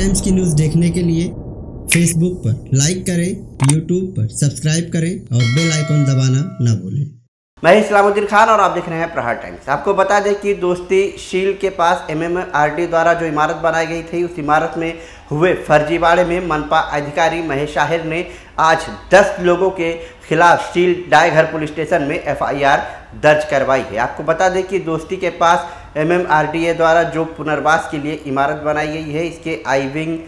Times की news देखने के लिए फेसबुक पर लाइक करें यूट्यूब पर सब्सक्राइब करें और बेल आइकॉन दबाना ना भूलें। मैं इस्लामुद्दीन खान और आप देख रहे हैं प्रहार टाइम्स। आपको बता दें कि दोस्ती शील के पास एमएमआरडी द्वारा जो इमारत बनाई गई थी, उस इमारत में हुए फर्जीवाड़े में मनपा अधिकारी महेश शाहिर ने आज 10 लोगों के खिलाफ शील डायघर पुलिस स्टेशन में एफआईआर दर्ज करवाई है। आपको बता दें कि दोस्ती के पास एमएमआरडीए द्वारा जो पुनर्वास के लिए इमारत बनाई गई है, इसके आई विंग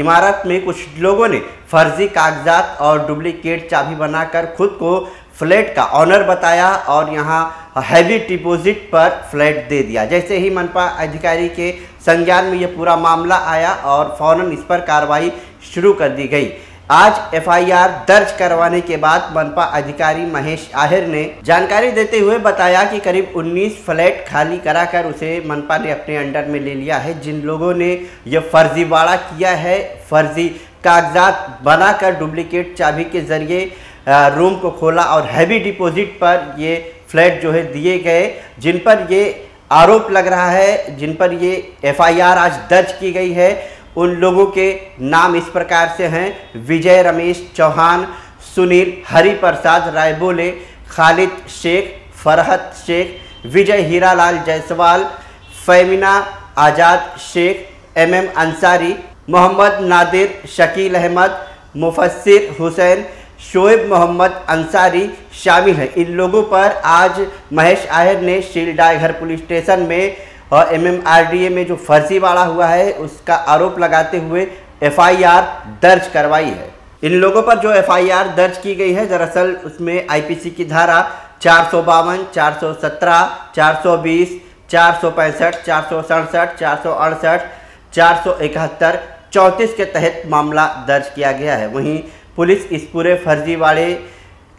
इमारत में कुछ लोगों ने फर्जी कागजात और डुप्लीकेट चाबी बनाकर खुद को फ्लैट का ऑनर बताया और यहाँ हैवी डिपॉजिट पर फ्लैट दे दिया। जैसे ही मनपा अधिकारी के संज्ञान में ये पूरा मामला आया और फ़ौरन इस पर कार्रवाई शुरू कर दी गई। आज एफआईआर दर्ज करवाने के बाद मनपा अधिकारी महेश आहिर ने जानकारी देते हुए बताया कि करीब 19 फ्लैट खाली कराकर उसे मनपा ने अपने अंडर में ले लिया है। जिन लोगों ने यह फर्जीवाड़ा किया है, फर्जी कागजात बनाकर डुप्लीकेट चाबी के ज़रिए रूम को खोला और हैवी डिपॉजिट पर ये फ्लैट जो है दिए गए, जिन पर ये आरोप लग रहा है, जिन पर ये एफआईआर आज दर्ज की गई है। उन लोगों के नाम इस प्रकार से हैं। विजय रमेश चौहान, सुनील हरि प्रसाद रायबोले, खालिद शेख, फरहत शेख, विजय हीरालाल जायसवाल, फैमिना आज़ाद शेख, एम एम अंसारी, मोहम्मद नादिर शकील अहमद मुफसर हुसैन, शोएब मोहम्मद अंसारी शामिल हैं। इन लोगों पर आज महेश आहिर ने शीलडाई घर पुलिस स्टेशन में और एमएमआरडीए में जो फर्जीवाड़ा हुआ है, उसका आरोप लगाते हुए एफआईआर दर्ज करवाई है। इन लोगों पर जो एफआईआर दर्ज की गई है, दरअसल उसमें आईपीसी की धारा चार सौ बावन, चार सौ सत्रह, चार सौ बीस, चार सौ पैंसठ, चार सौ सड़सठ, चार सौ अड़सठ, चार सौ इकहत्तर, चौंतीस के तहत मामला दर्ज किया गया है। वहीं पुलिस इस पूरे फर्जीवाड़े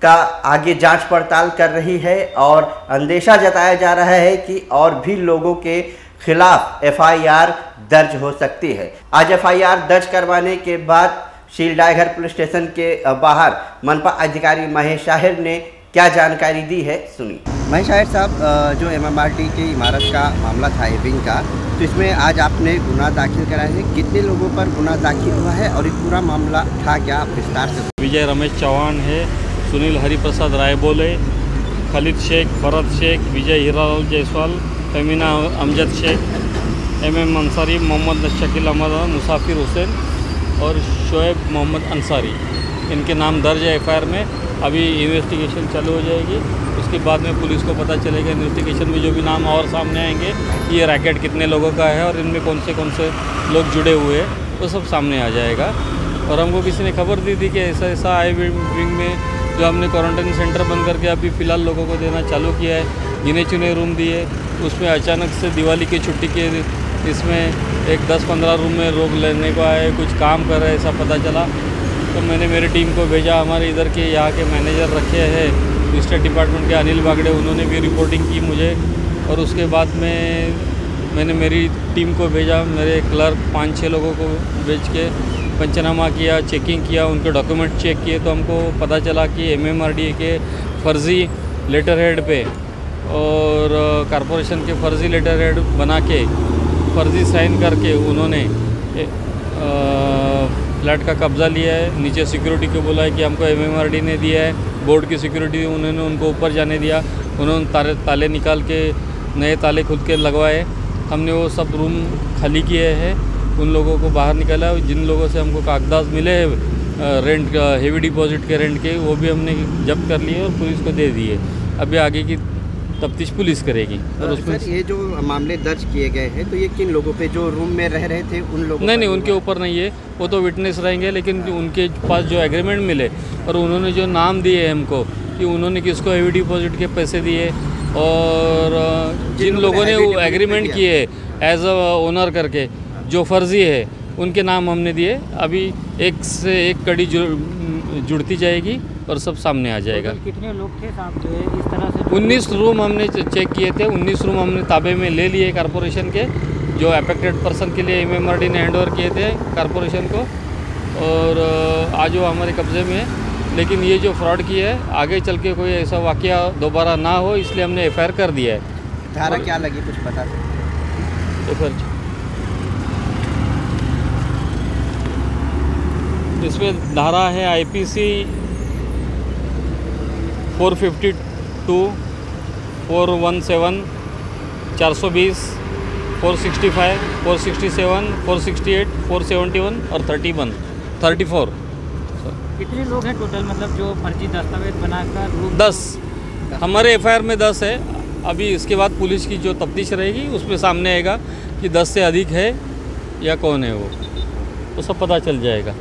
का आगे जाँच पड़ताल कर रही है और अंदेशा जताया जा रहा है कि और भी लोगों के खिलाफ एफआईआर दर्ज हो सकती है। आज एफआईआर दर्ज करवाने के बाद शीलडाघर पुलिस स्टेशन के बाहर मनपा अधिकारी महेश शाहिर ने क्या जानकारी दी है सुनी महेश शाहिर साहब जो एमएमआरटी की इमारत का मामला था विंग का तो इसमें आज आपने गुना दाखिल कराया है। कितने लोगों पर गुना दाखिल हुआ है और ये पूरा मामला था क्या विस्तार से? विजय रमेश चौहान है सुनील हरिप्रसाद राय बोले खालिद शेख भरत शेख, विजय हीरालाल जायसवाल फमीना अमजद शेख, एम एम अंसारी, मोहम्मद शकील अहमद, मुसाफिर हुसैन और शोएब मोहम्मद अंसारी। इनके नाम दर्ज है एफआईआर में। अभी इन्वेस्टिगेशन चालू हो जाएगी। उसके बाद में पुलिस को पता चलेगा इन्वेस्टिगेशन में जो भी नाम और सामने आएँगे, ये रैकेट कितने लोगों का है और इनमें कौन से कौन से लोग जुड़े हुए हैं, वो सब सामने आ जाएगा। और हमको किसी ने खबर दी थी कि ऐसा ऐसा आई विंग में जो हमने क्वारंटाइन सेंटर बंद करके अभी फ़िलहाल लोगों को देना चालू किया है, गिने चुने रूम दिए, उसमें अचानक से दिवाली की छुट्टी के इसमें एक 10-15 रूम में रोक लेने को आए, कुछ काम कर रहे, ऐसा पता चला। तो मैंने मेरी टीम को भेजा, हमारे इधर के यहाँ के मैनेजर रखे हैं स्टेट डिपार्टमेंट के अनिल बागड़े, उन्होंने भी रिपोर्टिंग की मुझे। और उसके बाद में मैंने मेरी टीम को भेजा, मेरे क्लर्क पाँच छः लोगों को भेज के पंचनामा किया चेकिंग किया, उनके डॉक्यूमेंट चेक किए तो हमको पता चला कि एम के फ़र्ज़ी लेटर हेड पे और कॉरपोरेशन के फ़र्ज़ी लेटर हेड बना के, फ़र्ज़ी साइन करके उन्होंने फ्लैट का कब्ज़ा लिया है। नीचे सिक्योरिटी को बोला है कि हमको एमएमआरडी ने दिया है। बोर्ड की सिक्योरिटी उन्होंने उनको ऊपर जाने दिया। उन्होंने ताले ताले निकाल के, नए ताले खुद के लगवाए। हमने वो सब रूम खाली किए हैं। उन लोगों को बाहर निकाला जिन लोगों से हमको कागजात मिले हैं रेंट का हेवी डिपॉजिट के रेंट के वो भी हमने जब्त कर लिए और पुलिस को दे दिए। अभी आगे की तफ्तीश पुलिस करेगी और उसमें ये जो मामले दर्ज किए गए हैं तो ये किन लोगों पे जो रूम में रह रहे थे उन लोगों नहीं नहीं उनके ऊपर नहीं है। वो तो विटनेस रहेंगे लेकिन उनके पास जो एग्रीमेंट मिले और उन्होंने जो नाम दिए हमको कि उन्होंने किसको हेवी डिपॉजिट के पैसे दिए और जिन लोगों ने वो एग्रीमेंट किए एज अ ओनर करके जो फर्जी है उनके नाम हमने दिए। अभी एक से एक कड़ी जुड़ती जाएगी और सब सामने आ जाएगा। कितने लोग थे साहब जो है इस तरह से उन्नीस रूम हमने चेक किए थे। उन्नीस रूम हमने ताबे में ले लिए कारपोरेशन के जो अफेक्टेड पर्सन के लिए एम ने हैंड ओवर किए थे कारपोरेशन को। और आज वो हमारे कब्ज़े में है। लेकिन ये जो फ्रॉड किया है आगे चल के कोई ऐसा वाक़ दोबारा ना हो इसलिए हमने एफआईआर कर दिया है। धारा क्या लगी कुछ पता एफ़ इसमें धारा है आईपीसी 452 417 420 465 467 468 471 और 31 34 कितने लोग हैं टोटल मतलब जो फर्जी दस्तावेज़ बनाकर दस। हमारे एफआईआर में दस है। अभी इसके बाद पुलिस की जो तफ्तीश रहेगी उसमें सामने आएगा कि दस से अधिक है या कौन है वो। तो सब पता चल जाएगा।